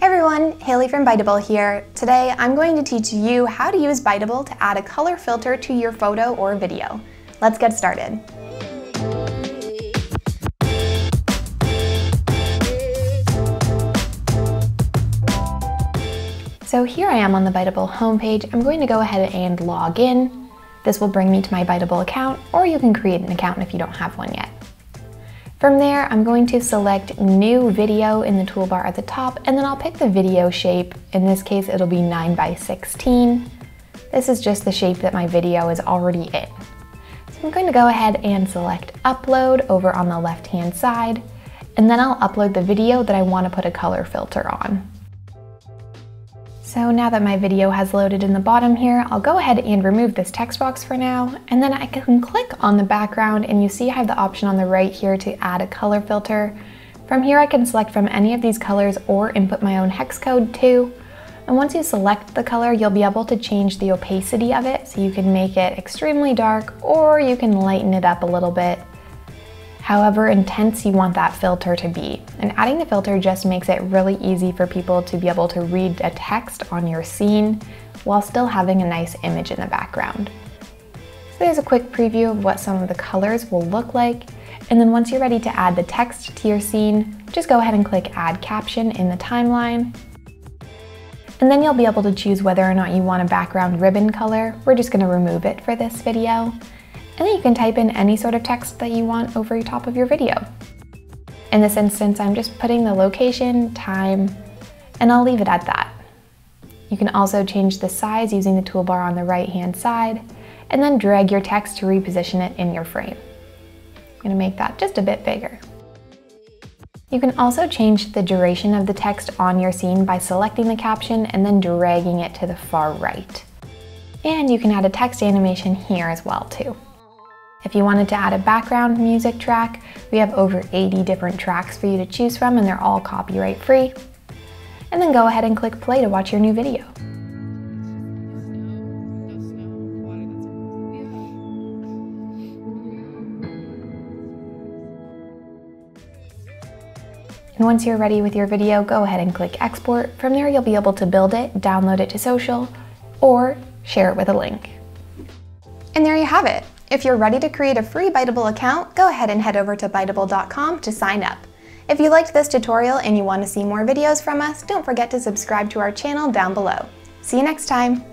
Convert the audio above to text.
Hey everyone, Haily from Biteable here. Today I'm going to teach you how to use Biteable to add a color filter to your photo or video. Let's get started. So here I am on the Biteable homepage. I'm going to go ahead and log in. This will bring me to my Biteable account, or you can create an account if you don't have one yet. From there, I'm going to select New Video in the toolbar at the top, and then I'll pick the video shape. In this case, it'll be 9 by 16. This is just the shape that my video is already in. So I'm going to go ahead and select Upload over on the left-hand side, and then I'll upload the video that I want to put a color filter on. So now that my video has loaded in the bottom here, I'll go ahead and remove this text box for now, and then I can click on the background and you see I have the option on the right here to add a color filter. From here I can select from any of these colors or input my own hex code too. And once you select the color, you'll be able to change the opacity of it, so you can make it extremely dark or you can lighten it up a little bit however intense you want that filter to be. And adding the filter just makes it really easy for people to be able to read a text on your scene while still having a nice image in the background. So there's a quick preview of what some of the colors will look like. And then once you're ready to add the text to your scene, just go ahead and click add caption in the timeline. And then you'll be able to choose whether or not you want a background ribbon color. We're just gonna remove it for this video and then you can type in any sort of text that you want over top of your video. In this instance, I'm just putting the location, time, and I'll leave it at that. You can also change the size using the toolbar on the right hand side, and then drag your text to reposition it in your frame. I'm gonna make that just a bit bigger. You can also change the duration of the text on your scene by selecting the caption and then dragging it to the far right. And you can add a text animation here as well too. If you wanted to add a background music track, we have over 80 different tracks for you to choose from and they're all copyright free. And then go ahead and click play to watch your new video. And once you're ready with your video, go ahead and click export. From there, you'll be able to build it, download it to social, or share it with a link. And there you have it. If you're ready to create a free Biteable account, go ahead and head over to Biteable.com to sign up. If you liked this tutorial and you want to see more videos from us, don't forget to subscribe to our channel down below. See you next time!